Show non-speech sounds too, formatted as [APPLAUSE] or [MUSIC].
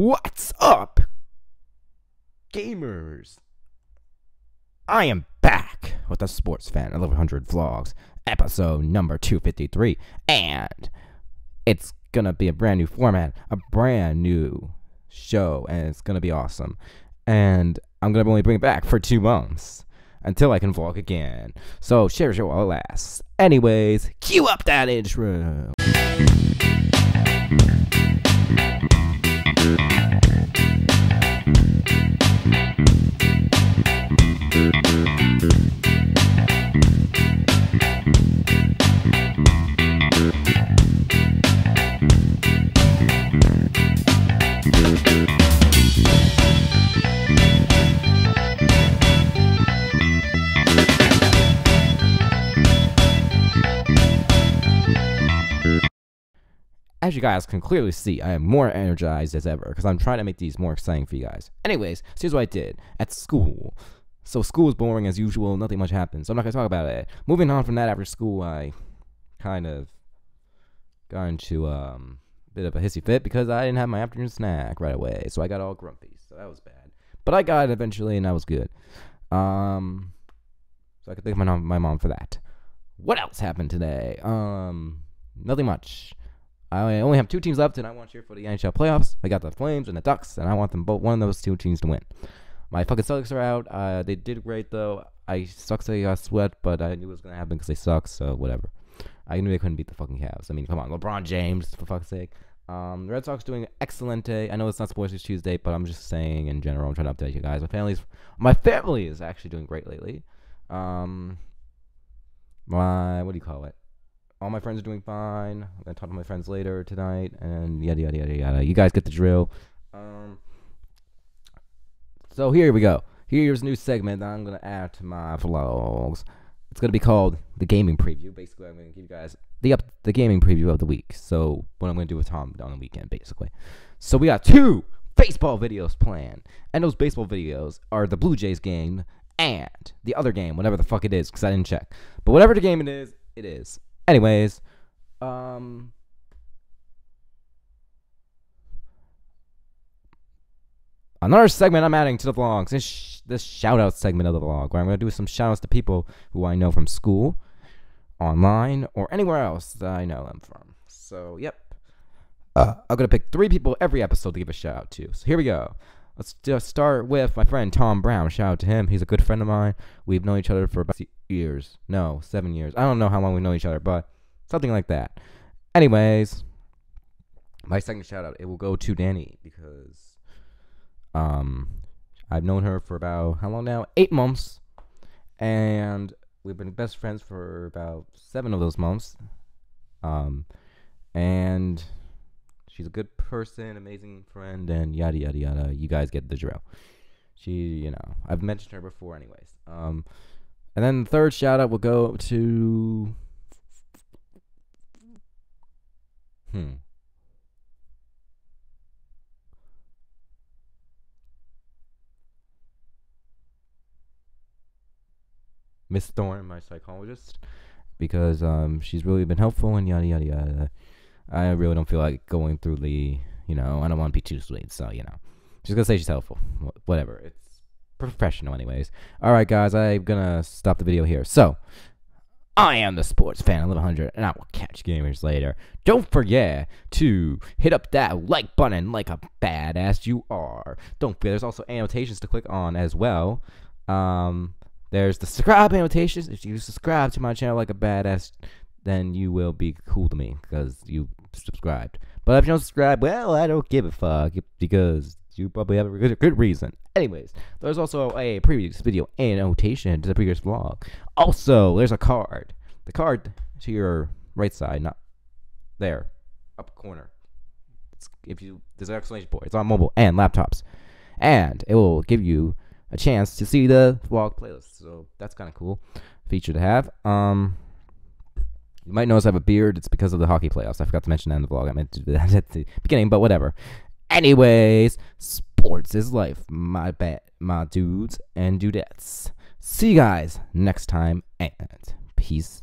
What's up, gamers? I am back with the Sports Fan 1100 Vlogs, episode number 253, and it's gonna be a brand new format, a brand new show, and it's gonna be awesome. And I'm gonna only bring it back for two months until I can vlog again. So share show while it. Anyways, cue up that intro. As you guys can clearly see, I am more energized as ever because I'm trying to make these more exciting for you guys. Anyways, so here's what I did at school. So school is boring as usual, nothing much happened, so I'm not gonna talk about it. Moving on from that, after school, I kind of got into um, a bit of a hissy fit because I didn't have my afternoon snack right away, so I got all grumpy. So that was bad, but I got it eventually, and that was good. Um, so I could thank my mom, my mom for that. What else happened today? Um, nothing much. I only have two teams left, and I want to cheer for the NHL playoffs. I got the Flames and the Ducks, and I want them both one of those two teams to win. My fucking Celtics are out. Uh, they did great though. I sucks they got swept, but I knew it was gonna happen because they suck. So whatever. I knew they couldn't beat the fucking Cavs. I mean, come on, LeBron James for fuck's sake. Um, the Red Sox doing excellent day. I know it's not Sports Tuesday, but I'm just saying in general. I'm trying to update you guys. My family's my family is actually doing great lately. Um, my what do you call it? All my friends are doing fine. I'm gonna talk to my friends later tonight, and yada yada yada yada. You guys get the drill. Um, so here we go. Here's a new segment that I'm gonna add to my vlogs. It's gonna be called the gaming preview. Basically, I'm gonna give you guys the up the gaming preview of the week. So what I'm gonna do with Tom on the weekend, basically. So we got two baseball videos planned, and those baseball videos are the Blue Jays game and the other game, whatever the fuck it is, because I didn't check. But whatever the game it is, it is. Anyways, um, another segment I'm adding to the vlogs. This sh- this shout out segment of the vlog where I'm gonna do some shout outs to people who I know from school, online, or anywhere else that I know them from. So yep, uh, I'm gonna pick three people every episode to give a shout out to. So here we go. Let's just start with my friend Tom Brown. Shout out to him. He's a good friend of mine. We've known each other for about years. No, seven years. I don't know how long we know each other, but something like that. Anyways, my second shout out it will go to Danny because um I've known her for about how long now? Eight months. And we've been best friends for about seven of those months. Um and she's a good person, amazing friend, and yada yada yada. You guys get the drill. She, you know, I've mentioned her before, anyways. Um, and then the third shout out will go to. Hmm. Miss Thorne, my psychologist, because um, she's really been helpful and yada yada yada. I really don't feel like going through the, you know, I don't want to be too sweet, so you know, she's gonna say she's helpful. Whatever, it's professional, anyways. All right, guys, I'm gonna stop the video here. So, I am the sports fan 1100, and I will catch gamers later. Don't forget to hit up that like button like a badass you are. Don't forget, there's also annotations to click on as well. Um, there's the subscribe annotations. If you subscribe to my channel like a badass, then you will be cool to me because you subscribed. But if you don't subscribe, well, I don't give a fuck because you probably have a good, good reason. Anyways, there's also a previous video annotation to the previous vlog. Also, there's a card. The card to your right side, not there, up corner. It's, if you there's an explanation board. It's on mobile and laptops, and it will give you a chance to see the vlog playlist. So that's kind of cool feature to have. Um, you might notice I have a beard. It's because of the hockey playoffs. I forgot to mention that in the vlog. I meant to do that [LAUGHS] at the beginning, but whatever. Anyways, sports is life, my bad, my dudes and dudettes. See you guys next time, and peace